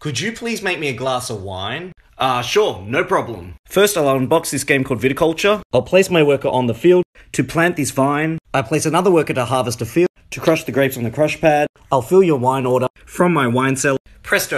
Could you please make me a glass of wine? Ah, uh, sure, no problem. First, I'll unbox this game called Viticulture. I'll place my worker on the field to plant this vine. I place another worker to harvest a field, to crush the grapes on the crush pad. I'll fill your wine order from my wine cellar. Presto,